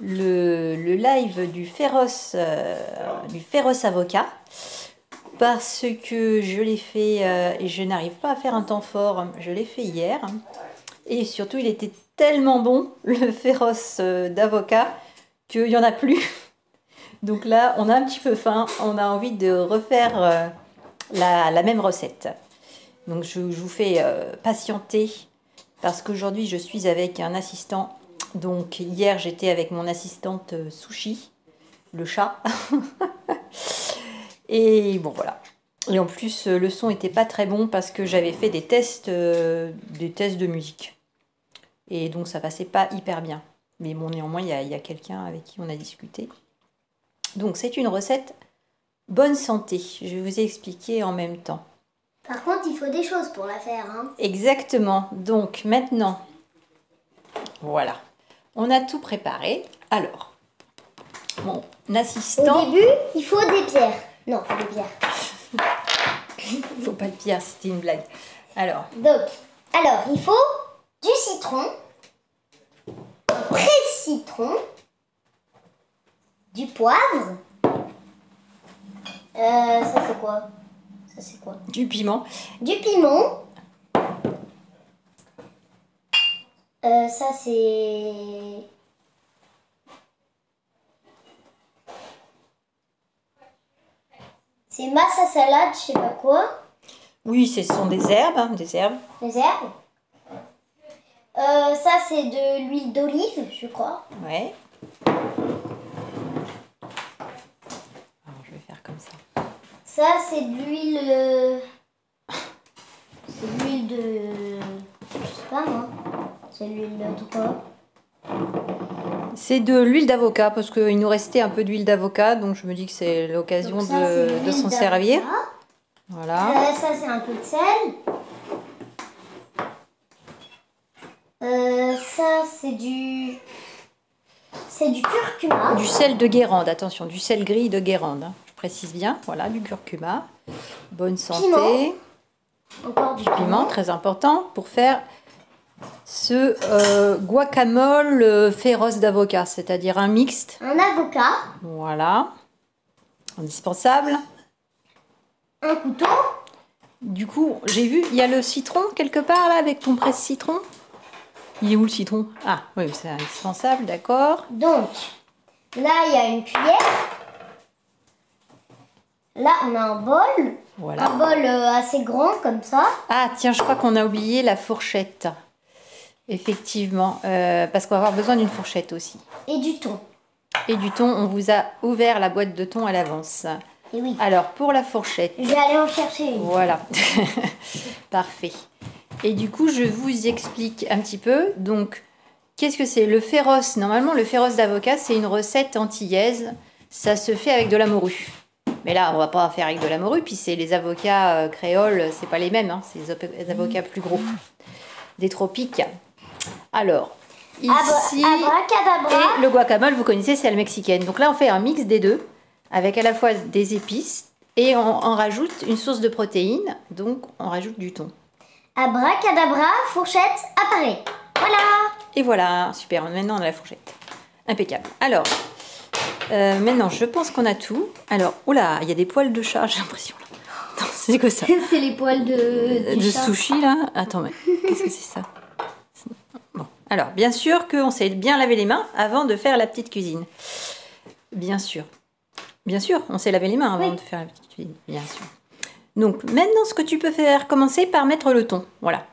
le, live du féroce, euh, du féroce avocat parce que je l'ai fait euh, et je n'arrive pas à faire un temps fort. Je l'ai fait hier et surtout il était tellement bon le féroce euh, d'avocat qu'il n'y en a plus. Donc là, on a un petit peu faim, on a envie de refaire la, même recette. Donc je, vous fais patienter parce qu'aujourd'hui je suis avec un assistant. Donc hier j'étais avec mon assistante euh, Sushi, le chat. Et bon voilà. Et en plus euh, le son était pas très bon parce que j'avais fait des tests, euh, des tests de musique. Et donc ça passait pas hyper bien. Mais bon néanmoins il y a, il y a quelqu'un avec qui on a discuté. Donc c'est une recette bonne santé. Je vais vous expliquer en même temps. Par contre, il faut des choses pour la faire. Hein. Exactement. Donc maintenant, voilà. On a tout préparé. Alors, mon Au assistant. début, il faut des pierres. Non, pas des pierres. Faut pas de pierre, c'était une blague. Alors, Donc, alors, il faut du citron, pré-citron, du poivre. Euh, ça c'est quoi? Ça c'est quoi? Du piment. Du piment. Euh, ça c'est. C'est masse à salade, je sais pas quoi. Oui, ce sont des herbes, hein, des herbes. Les herbes. Euh, ça c'est de l'huile d'olive, je crois. Ouais. Alors, je vais faire comme ça. Ça c'est de l'huile. euh, C'est de l'huile de. Je sais pas moi. C'est de l'huile de quoi C'est de l'huile d'avocat parce qu'il nous restait un peu d'huile d'avocat, donc je me dis que c'est l'occasion de, de s'en servir. Voilà. Euh, ça c'est un peu de sel. Euh, ça c'est du. C'est du curcuma. Du sel de Guérande, attention, du sel gris de Guérande. hein. Je précise bien, voilà, du curcuma. Bonne santé. Piment. Encore du piment, très important, pour faire ce euh, guacamole euh, féroce d'avocat, c'est-à-dire un mixte. Un avocat. Voilà. Indispensable. Un couteau. Du coup, j'ai vu, il y a le citron quelque part là avec ton presse-citron. Il est où le citron? Ah, oui, c'est indispensable, d'accord. Donc, là, il y a une cuillère. Là, on a un bol. Voilà. Un bol euh, assez grand, comme ça. Ah, tiens, je crois qu'on a oublié la fourchette. Effectivement, euh, parce qu'on va avoir besoin d'une fourchette aussi. Et du thon. Et du thon, on vous a ouvert la boîte de thon à l'avance. Et oui. Alors, pour la fourchette, Je vais aller en chercher une. Voilà. Parfait. Et du coup, je vous explique un petit peu. Donc, qu'est-ce que c'est? Le féroce, normalement, le féroce d'avocat, c'est une recette antillaise. Ça se fait avec de la morue. Mais là, on va pas faire avec de la morue, puis c'est les avocats euh, créoles, c'est pas les mêmes, hein, c'est les avocats plus gros, des tropiques. Alors, ici, et le guacamole, vous connaissez, c'est la mexicaine. Donc là, on fait un mix des deux, avec à la fois des épices et on, on rajoute une source de protéines, donc on rajoute du thon. Abracadabra, fourchette, apparaît. Voilà. Et voilà, super, maintenant on a la fourchette. Impeccable. Alors, euh, maintenant, je pense qu'on a tout. Alors, oula, il y a des poils de chat, j'ai l'impression. c'est quoi ça c'est les poils de, De chat. sushi, là Attends, mais qu'est-ce que c'est ça? Alors, bien sûr qu'on s'est bien lavé les mains avant de faire la petite cuisine. Bien sûr. Bien sûr, on s'est lavé les mains avant Oui. de faire la petite cuisine, bien sûr. Donc, maintenant, ce que tu peux faire, commencer par mettre le thon. Voilà.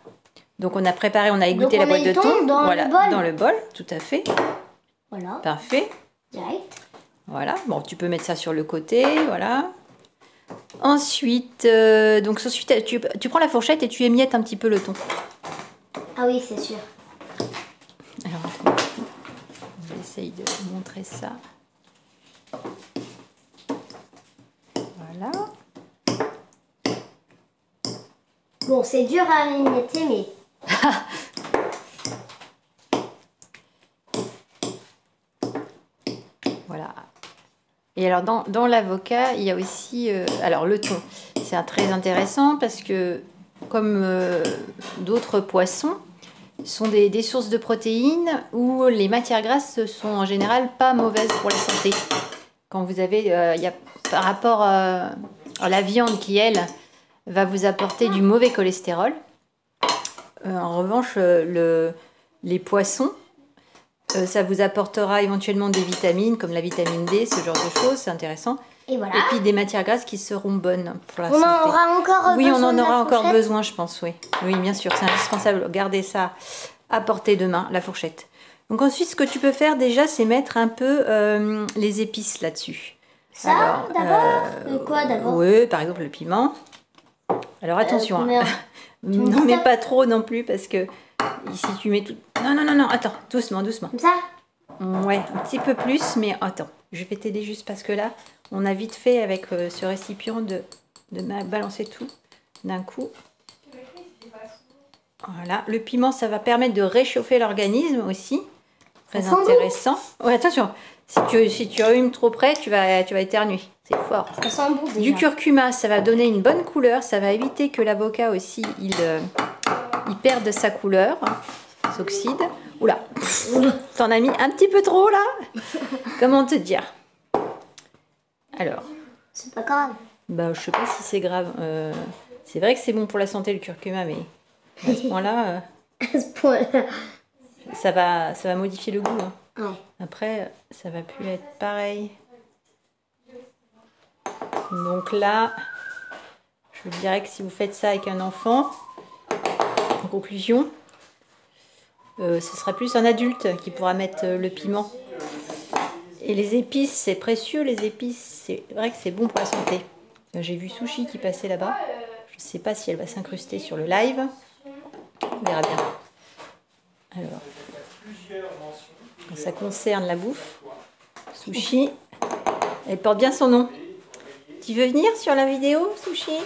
Donc, on a préparé, on a égoutter on la boîte le de thon thon. dans le voilà, bol. dans le bol, tout à fait. Voilà, Parfait. direct. Voilà, bon, tu peux mettre ça sur le côté, voilà. Ensuite, euh, donc ensuite, tu, tu prends la fourchette et tu émiettes un petit peu le thon. Ah oui, c'est sûr. Alors, attends, j'essaye de montrer ça. Voilà. Bon, c'est dur à émietter, mais Voilà. Et alors, dans, dans l'avocat, il y a aussi. euh, alors, le thon, c'est très intéressant parce que, comme euh, d'autres poissons, sont des, sources de protéines où les matières grasses sont en général pas mauvaises pour la santé. Quand vous avez, euh, par rapport euh, à la viande qui, elle, va vous apporter du mauvais cholestérol. Euh, en revanche, le- les poissons, ça vous apportera éventuellement des vitamines comme la vitamine D, ce genre de choses, c'est intéressant. Et voilà. Et puis des matières grasses qui seront bonnes pour la on santé. en aura encore Oui, on besoin en de la aura encore fourchette besoin, je pense, oui. Oui, bien sûr, c'est indispensable. Gardez ça à portée de main, la fourchette. Donc ensuite, ce que tu peux faire déjà, c'est mettre un peu euh, les épices là-dessus. Ça, d'abord Euh, quoi, d'abord Oui, par exemple le piment. Alors attention, hein. combien me non dis mais ça pas trop non plus parce que si tu mets tout... Non, non, non, non, attends, doucement, doucement. Comme ça Ouais, un petit peu plus, mais attends, je vais t'aider juste parce que là, on a vite fait avec euh, ce récipient de, balancer tout d'un coup. Voilà, le piment, ça va permettre de réchauffer l'organisme aussi. Très intéressant. Ouais, attention, si tu, si tu trop près, tu vas, tu vas éternuer. C'est fort. Ça sent bon déjà. Du curcuma, ça va donner une bonne couleur, ça va éviter que l'avocat aussi, il, euh, il perde sa couleur, hein, s'oxyde. Oula, t'en as mis un petit peu trop là Comment te dire? Alors, C'est pas grave. bah, je sais pas si c'est grave. euh, c'est vrai que c'est bon pour la santé le curcuma, mais à ce point-là, euh, À ce point-là. ça, va, ça va modifier le goût. hein. Ouais. Après, ça va plus être pareil. Donc là, je vous dirais que si vous faites ça avec un enfant, en conclusion, euh, ce sera plus un adulte qui pourra mettre le piment. Et les épices, c'est précieux, les épices, c'est vrai que c'est bon pour la santé. J'ai vu Sushi qui passait là-bas. Je ne sais pas si elle va s'incruster sur le live. On verra bien. Alors, ça concerne la bouffe, Sushi, elle porte bien son nom. Tu veux venir sur la vidéo, Sushi?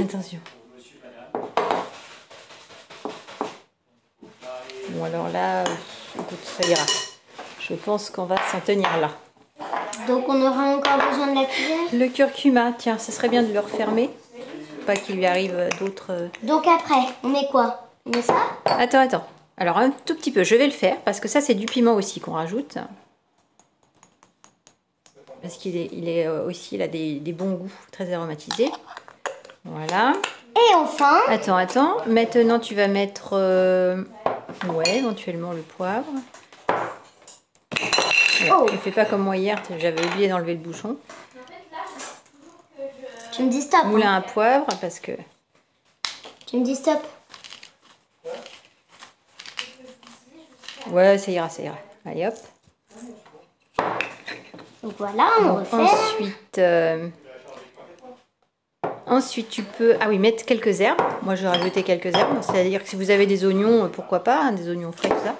Attention. Bon alors là, écoute, ça ira. Je pense qu'on va s'en tenir là. Donc on aura encore besoin de la cuillère? Le curcuma, tiens, ce serait bien de le refermer. Pas qu'il lui arrive d'autres... euh, Donc après, on met quoi? On met ça? Attends, attends. Alors un tout petit peu, je vais le faire parce que ça c'est du piment aussi qu'on rajoute. Parce qu'il est, il est euh, aussi, il a des, des bons goûts très aromatisés. Voilà. Et enfin, Attends, attends. Maintenant tu vas mettre, euh, ouais, éventuellement le poivre. Oh. Ne fais pas comme moi hier, j'avais oublié d'enlever le bouchon. tu me dis stop. hein. Moulin à poivre parce que Tu me dis stop. ouais, ça ira, ça ira. Allez hop. Donc voilà, on Donc, refait. ensuite, euh, ensuite, tu peux ah oui, mettre quelques herbes. Moi, je vais rajouter quelques herbes. C'est-à-dire que si vous avez des oignons, euh, pourquoi pas, hein, des oignons frais, tout ça.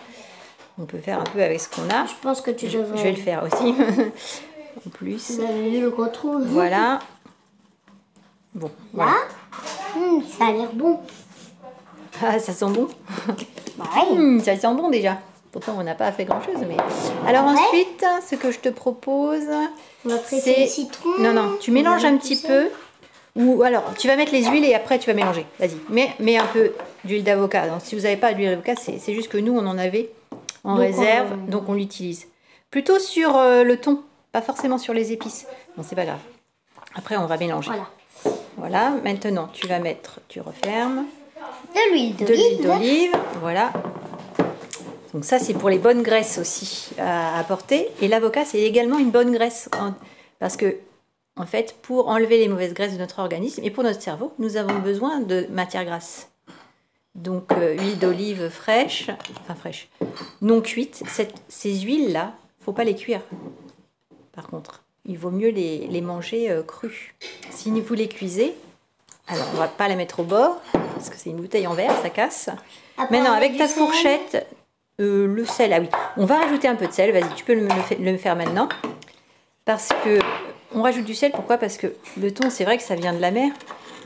On peut faire un peu avec ce qu'on a. Je pense que tu devrais. Je vais le faire aussi. en plus. Vous avez vu le trou Voilà. Bon, voilà. Là Hum, Ça a l'air bon. Ah, ça sent bon. Bah oui. Hum, ça sent bon déjà. Pourtant, on n'a pas fait grand-chose. Mais... Alors Ouais. ensuite, ce que je te propose, c'est... le citron. Non, non, tu mélanges un petit peu. Ou alors, tu vas mettre les huiles et après tu vas mélanger. Vas-y, mets, mets un peu d'huile d'avocat. Donc, si vous n'avez pas d'huile d'avocat, c'est juste que nous, on en avait en Donc, réserve, on- donc on l'utilise. Plutôt sur euh, le thon, pas forcément sur les épices. Bon, c'est pas grave. Après, on va mélanger. Voilà. Voilà, maintenant, tu vas mettre, tu refermes, De l'huile de l'huile d'olive. Voilà. Donc ça, c'est pour les bonnes graisses aussi à apporter. Et l'avocat, c'est également une bonne graisse. Parce que, en fait, pour enlever les mauvaises graisses de notre organisme et pour notre cerveau, nous avons besoin de matières grasses. Donc, euh, huile d'olive fraîche, enfin fraîche, non cuite. Cette- ces huiles-là, faut pas les cuire. Par contre, il vaut mieux les, les manger euh, crues. Si vous les cuisez, alors on va pas la mettre au bord, parce que c'est une bouteille en verre, ça casse. Après, Maintenant, avec ta fourchette, euh, le sel, ah oui, on va rajouter un peu de sel. Vas-y, tu peux le, le le faire maintenant. Parce que on rajoute du sel, pourquoi? Parce que le thon, c'est vrai que ça vient de la mer,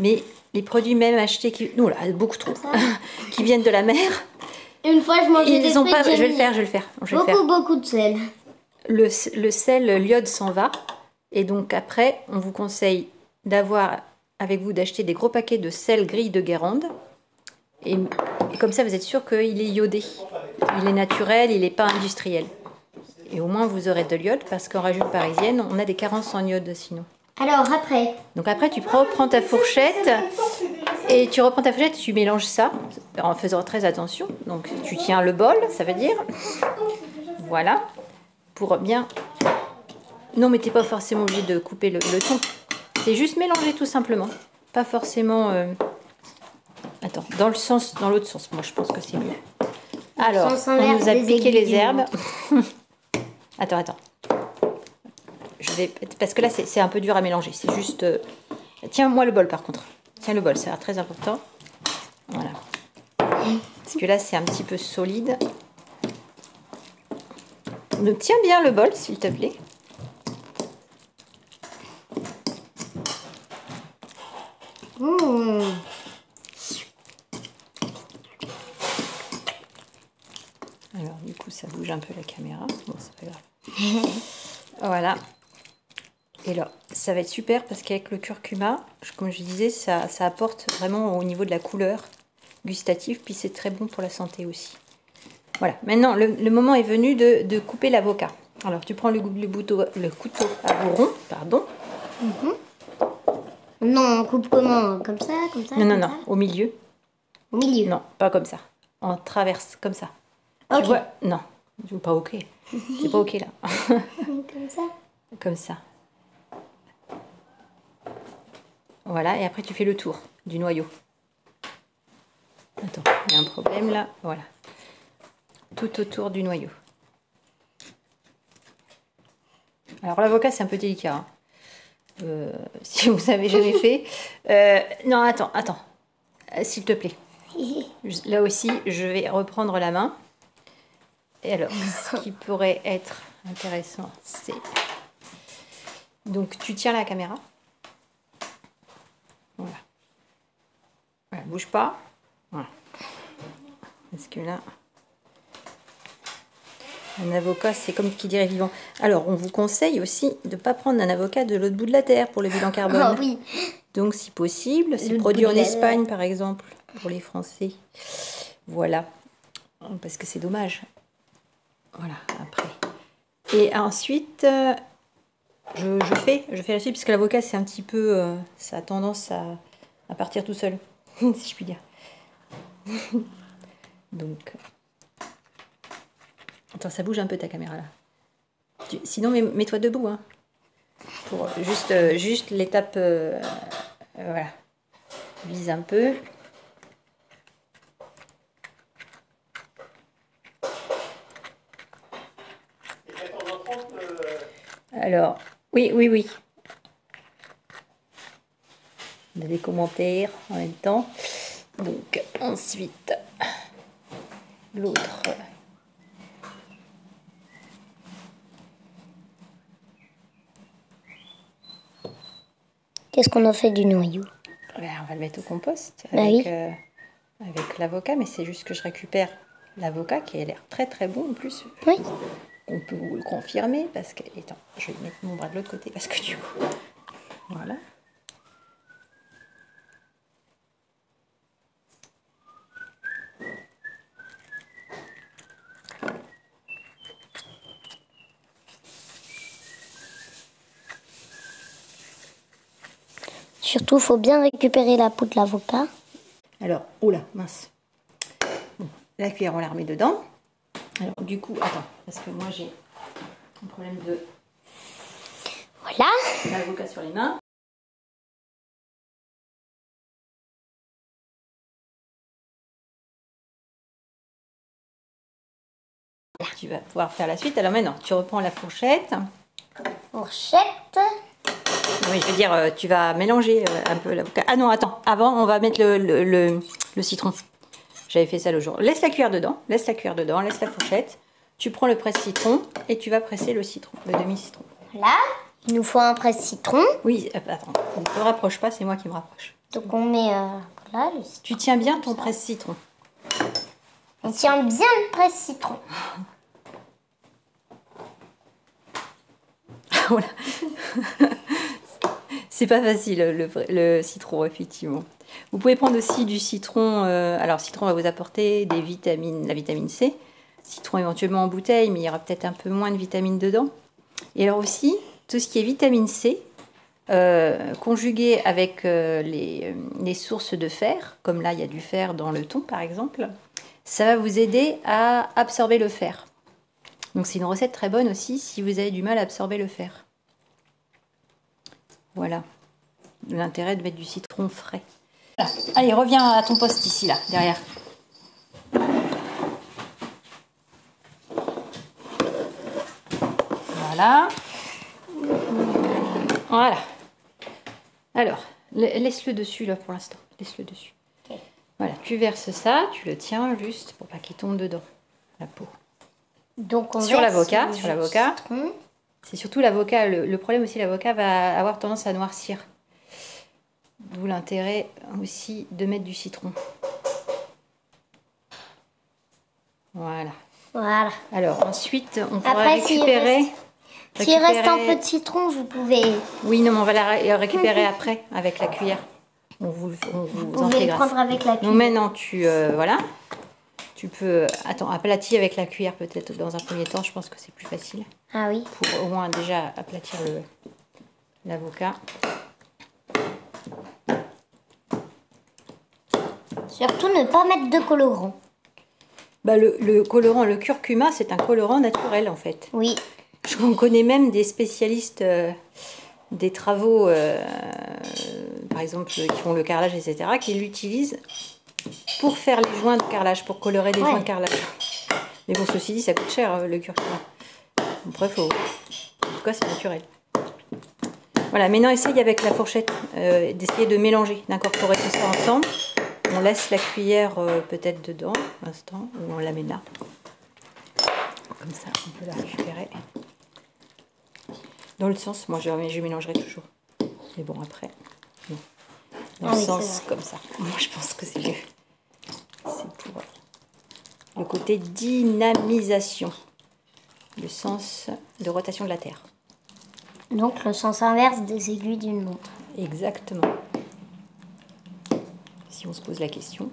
mais les produits même achetés, qui, non là, beaucoup trop, Ça. qui viennent de la mer, Une fois, je mangeais des ont pas. Je vais le faire, je vais le faire, je vais le faire. Beaucoup, beaucoup de sel. Le, le sel, l'iode s'en va. Et donc après, on vous conseille d'avoir avec vous d'acheter des gros paquets de sel gris de Guérande. Et, et comme ça, vous êtes sûr qu'il est iodé. Il est naturel, il n'est pas industriel. Et au moins, vous aurez de l'iode parce qu'en rajoute parisienne, on a des carences en iode sinon. Alors après, Donc après, tu reprends ta fourchette et tu reprends ta fourchette et tu mélanges ça en faisant très attention. Donc tu tiens le bol, ça veut dire. Voilà. Pour bien. Non, mais t'es pas forcément obligé de couper le, le thon. C'est juste mélanger tout simplement. Pas forcément. euh, Attends, dans le sens, dans l'autre sens. Moi, je pense que c'est mieux. Alors, on nous a piqué les herbes. attends, attends. Vais, parce que là, c'est un peu dur à mélanger. C'est juste. euh, Tiens-moi le bol, par contre. Tiens le bol, ça a l'air très important. Voilà. Parce que là, c'est un petit peu solide. Donc, tiens bien le bol, s'il te plaît. Mmh. Alors, du coup, ça bouge un peu la caméra. Bon, c'est pas grave. voilà. Et là, ça va être super parce qu'avec le curcuma, comme je disais, ça, ça apporte vraiment au niveau de la couleur gustative, puis c'est très bon pour la santé aussi. Voilà, maintenant le, le moment est venu de, de couper l'avocat. Alors tu prends le, le, bouteau- le couteau à bourron, pardon. Non, on coupe comment? Comme ça, comme ça Non, non, non, ça? au milieu. Au milieu. Non, pas comme ça. En traverse, comme ça. Ok. Tu vois? Non, pas ok. C'est pas ok là. Comme ça. comme ça. Voilà, et après tu fais le tour du noyau. Attends, il y a un problème là. Voilà. Tout autour du noyau. Alors l'avocat c'est un peu délicat. hein. Euh, si vous avez jamais fait. Euh, non, attends, attends. Euh, S'il te plaît. Là aussi, je vais reprendre la main. Et alors, ce qui pourrait être intéressant, c'est... Donc, tu tiens la caméra. Voilà. Voilà, bouge pas. Voilà. Parce que là... Un avocat, c'est comme qui dirait vivant. Alors, on vous conseille aussi de ne pas prendre un avocat de l'autre bout de la terre pour le bilan carbone. Ah oui. Donc, si possible, c'est produit en Espagne, par exemple, pour les Français. Voilà. Parce que c'est dommage. Voilà, après. Et ensuite, euh, je, je fais, je fais la suite, puisque l'avocat, c'est un petit peu. euh, ça a tendance à, à partir tout seul, si je puis dire. Donc. Attends, ça bouge un peu ta caméra là. Tu- sinon, mets- mets-toi debout. Hein, pour juste, euh, juste l'étape. euh, euh, voilà. Vise un peu. Alors, oui, oui, oui. Des commentaires en même temps. Donc, ensuite, l'autre. Qu'est-ce qu'on en fait du noyau? Ben, on va le mettre au compost Bah avec, oui. euh, avec l'avocat, mais c'est juste que je récupère l'avocat qui a l'air très très bon en plus. Oui. On peut vous le confirmer parce que. Attends, je vais mettre mon bras de l'autre côté parce que du coup. Voilà. Surtout, faut bien récupérer la peau de l'avocat. Alors, oula, mince. Bon, la cuillère, on la remet dedans. Alors, du coup, attends, parce que moi j'ai un problème de Voilà. l'avocat sur les mains. Tu vas pouvoir faire la suite. Alors maintenant, tu reprends la fourchette. Fourchette. Oui, je veux dire, euh, tu vas mélanger euh, un peu l'avocat. Ah non, attends, avant, on va mettre le, le, le- le citron. J'avais fait ça le jour. Laisse la cuillère dedans, laisse la cuillère dedans, laisse la fourchette. Tu prends le presse-citron et tu vas presser le citron, le demi-citron. Voilà. Il nous faut un presse-citron. Oui, euh, attends, ne te rapproche pas, c'est moi qui me rapproche. Donc on met euh, voilà, le citron. Tu tiens bien ton presse-citron. On tient bien le presse-citron. voilà. C'est pas facile le, citron, effectivement. Vous pouvez prendre aussi du citron. euh, alors, citron va vous apporter des vitamines, la vitamine C. Citron éventuellement en bouteille, mais il y aura peut-être un peu moins de vitamines dedans. Et alors aussi, tout ce qui est vitamine C, euh, conjugué avec euh, les, les sources de fer, comme là il y a du fer dans le thon par exemple, ça va vous aider à absorber le fer. Donc c'est une recette très bonne aussi si vous avez du mal à absorber le fer. Voilà l'intérêt de mettre du citron frais. Voilà. Allez, reviens à ton poste ici, là, derrière. Voilà. Voilà. Alors, la- laisse-le dessus, là, pour l'instant. Laisse-le dessus. Voilà, tu verses ça, tu le tiens juste pour pas qu'il tombe dedans, la peau. Donc on Sur l'avocat, sur l'avocat. C'est surtout l'avocat. Le, le problème aussi, l'avocat va avoir tendance à noircir. D'où l'intérêt aussi de mettre du citron. Voilà. Voilà. Alors ensuite, on pourra Après, récupérer. S'il reste un récupérer- peu de citron, vous pouvez, Oui, non, mais on va la ré- récupérer après avec la cuillère. On vous, on vous vous en pouvez le prendre avec la Donc cuillère. maintenant, tu euh, voilà, tu peux attends aplatir avec la cuillère peut-être dans un premier temps. Je pense que c'est plus facile Ah oui. pour au moins déjà aplatir le l'avocat. Surtout ne pas mettre de colorant. Bah, le, le colorant, le curcuma, c'est un colorant naturel en fait. Oui. On connaît même des spécialistes euh, des travaux, euh, par exemple, qui font le carrelage, etc., qui l'utilisent pour faire les joints de carrelage, pour colorer des Ouais. joints de carrelage. Mais bon, ceci dit, ça coûte cher euh, le curcuma. Après, faut... En tout cas, c'est naturel. Voilà, maintenant essaye avec la fourchette euh, d'essayer de mélanger, d'incorporer tout ça ensemble. On laisse la cuillère euh, peut-être dedans, un instant, ou on la met là. Comme ça, on peut la récupérer. Dans le sens, moi je, je mélangerai toujours. Mais bon, après. Dans Ah le oui, c'est sens comme ça. Moi je pense que c'est mieux. Côté dynamisation. Le sens de rotation de la Terre. Donc le sens inverse des aiguilles d'une montre. Exactement. Si on se pose la question.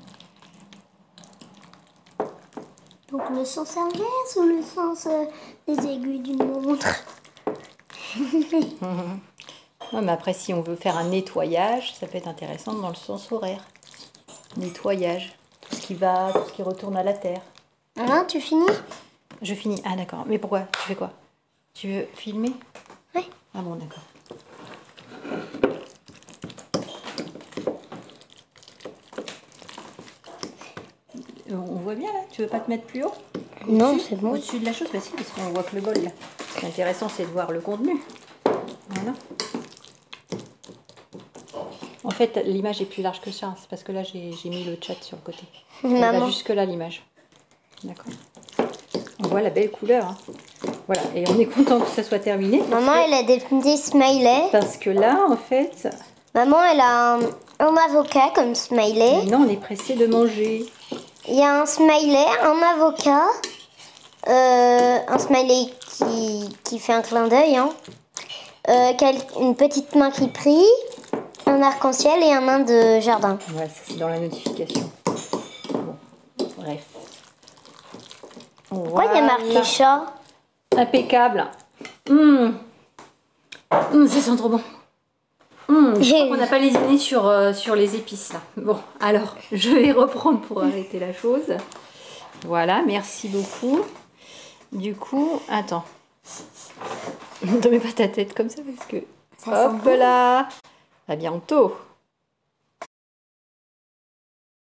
Donc le sens inverse ou le sens euh, des aiguilles d'une montre? Ouais, mais après, si on veut faire un nettoyage, ça peut être intéressant dans le sens horaire. Nettoyage. Tout ce qui va, tout ce qui retourne à la Terre. Hein, tu finis? Je finis. Ah d'accord. Mais pourquoi? Tu fais quoi? Tu veux filmer? Oui. Ah bon, d'accord. Euh, On voit bien là? Tu veux pas te mettre plus haut? Non, c'est bon. Au-dessus de la chose Bah si, parce qu'on voit que le bol là. Ce qui est intéressant, c'est de voir le contenu. Voilà. En fait, l'image est plus large que ça. C'est parce que là, j'ai mis le chat sur le côté. Va Maman. jusque là l'image. D'accord. On voit la belle couleur. hein. Voilà, et on est content que ça soit terminé. parce Maman, que- elle a des petits smileys. Parce que là, en fait, Maman, elle a un, un avocat comme smiley. maintenant, on est pressé de manger. Il y a un smiley, un avocat, euh, un smiley qui, qui fait un clin d'œil, hein. Euh, quel- une petite main qui prie, un arc-en-ciel et un nain de jardin. Ouais, ça, c'est dans la notification. Bon, bref. Pourquoi il y a marqué chat Impeccable. Hum. Hum, ça sent trop bon. Hum, je crois qu'on n'a pas lésiné sur, euh, sur les épices là. Bon, alors, je vais reprendre pour arrêter la chose. Voilà, merci beaucoup. Du coup, attends. Ne mets pas ta tête comme ça parce que... Ça Hop là À bientôt